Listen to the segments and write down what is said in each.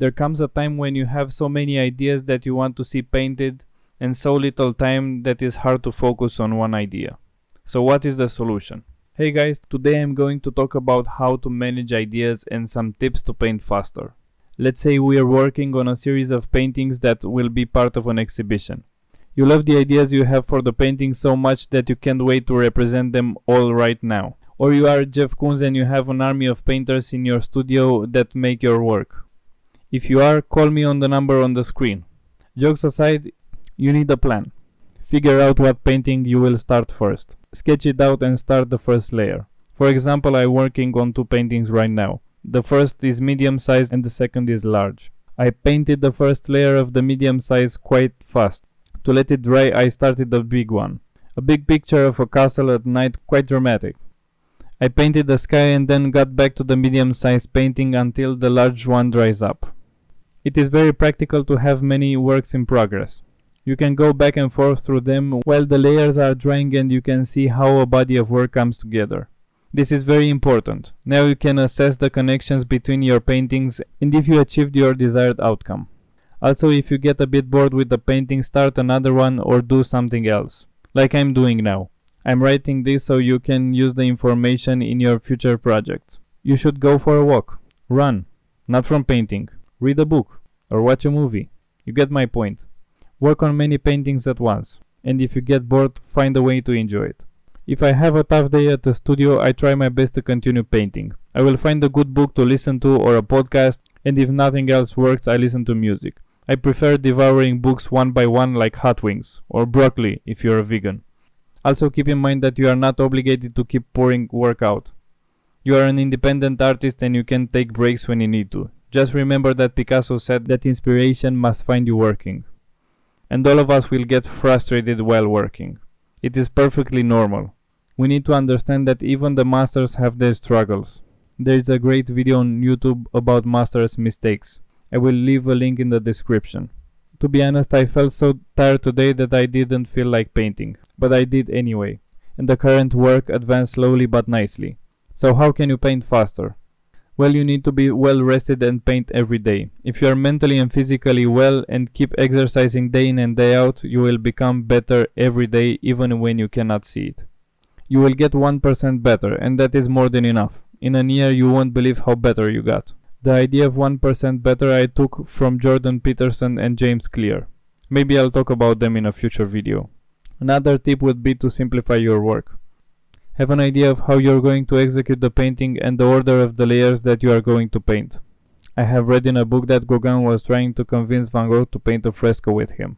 There comes a time when you have so many ideas that you want to see painted and so little time that is hard to focus on one idea. So what is the solution? Hey guys, today I'm going to talk about how to manage ideas and some tips to paint faster. Let's say we are working on a series of paintings that will be part of an exhibition. You love the ideas you have for the painting so much that you can't wait to represent them all right now. Or you are Jeff Koons and you have an army of painters in your studio that make your work. If you are, call me on the number on the screen. Jokes aside, you need a plan. Figure out what painting you will start first. Sketch it out and start the first layer. For example, I'm working on two paintings right now. The first is medium size and the second is large. I painted the first layer of the medium size quite fast. To let it dry, I started the big one. A big picture of a castle at night, quite dramatic. I painted the sky and then got back to the medium sized painting until the large one dries up. It is very practical to have many works in progress. You can go back and forth through them while the layers are drying and you can see how a body of work comes together. This is very important. Now you can assess the connections between your paintings and if you achieved your desired outcome. Also if you get a bit bored with the painting start another one or do something else. Like I'm doing now. I'm writing this so you can use the information in your future projects. You should go for a walk. Run. Not from painting. Read a book. Or watch a movie. You get my point. Work on many paintings at once. And if you get bored, find a way to enjoy it. If I have a tough day at the studio, I try my best to continue painting. I will find a good book to listen to or a podcast, and if nothing else works, I listen to music. I prefer devouring books one by one like hot wings, or broccoli if you're a vegan. Also keep in mind that you are not obligated to keep pouring work out. You are an independent artist and you can take breaks when you need to. Just remember that Picasso said that inspiration must find you working. And all of us will get frustrated while working. It is perfectly normal. We need to understand that even the masters have their struggles. There is a great video on YouTube about masters' mistakes. I will leave a link in the description. To be honest, I felt so tired today that I didn't feel like painting, but I did anyway, and the current work advanced slowly but nicely. So how can you paint faster? Well, you need to be well rested and paint every day. If you are mentally and physically well and keep exercising day in and day out, you will become better every day even when you cannot see it. You will get 1% better, and that is more than enough. In a year, you won't believe how better you got. The idea of 1% better I took from Jordan Peterson and James Clear. Maybe I'll talk about them in a future video. Another tip would be to simplify your work. Have an idea of how you're going to execute the painting and the order of the layers that you are going to paint. I have read in a book that Gauguin was trying to convince Van Gogh to paint a fresco with him.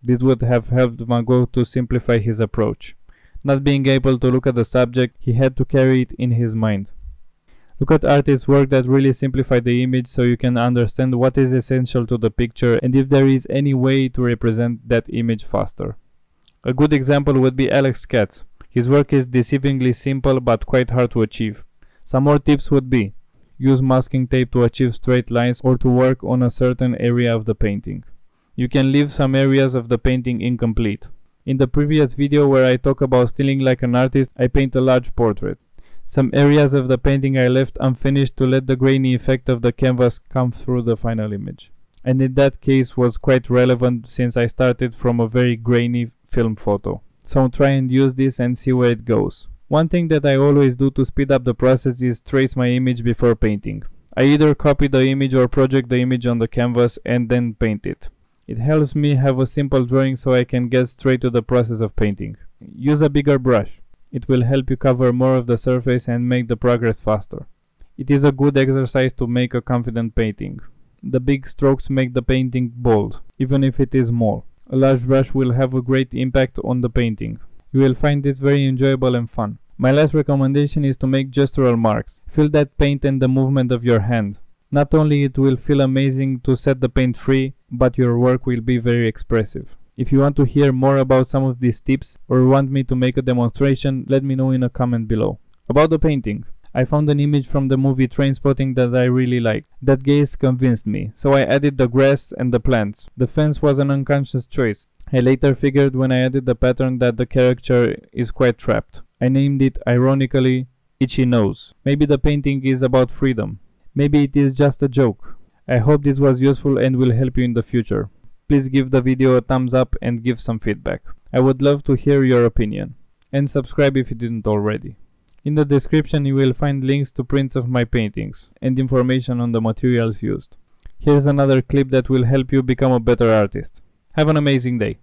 This would have helped Van Gogh to simplify his approach. Not being able to look at the subject, he had to carry it in his mind. Look at artists' work that really simplify the image so you can understand what is essential to the picture and if there is any way to represent that image faster. A good example would be Alex Katz. His work is deceivingly simple but quite hard to achieve. Some more tips would be use masking tape to achieve straight lines or to work on a certain area of the painting. You can leave some areas of the painting incomplete. In the previous video where I talk about stealing like an artist, I paint a large portrait. Some areas of the painting I left unfinished to let the grainy effect of the canvas come through the final image. And in that case was quite relevant since I started from a very grainy film photo. So try and use this and see where it goes. One thing that I always do to speed up the process is trace my image before painting. I either copy the image or project the image on the canvas and then paint it. It helps me have a simple drawing so I can get straight to the process of painting. Use a bigger brush. It will help you cover more of the surface and make the progress faster. It is a good exercise to make a confident painting. The big strokes make the painting bold, even if it is small. A large brush will have a great impact on the painting. You will find this very enjoyable and fun. My last recommendation is to make gestural marks. Feel that paint and the movement of your hand. Not only it will feel amazing to set the paint free, but your work will be very expressive. If you want to hear more about some of these tips or want me to make a demonstration, let me know in a comment below. About the painting. I found an image from the movie Trainspotting that I really liked. That gaze convinced me, so I added the grass and the plants. The fence was an unconscious choice. I later figured when I added the pattern that the character is quite trapped. I named it, ironically, Itchy Nose. Maybe the painting is about freedom. Maybe it is just a joke. I hope this was useful and will help you in the future. Please give the video a thumbs up and give some feedback. I would love to hear your opinion. And subscribe if you didn't already. In the description you will find links to prints of my paintings and information on the materials used. Here's another clip that will help you become a better artist. Have an amazing day.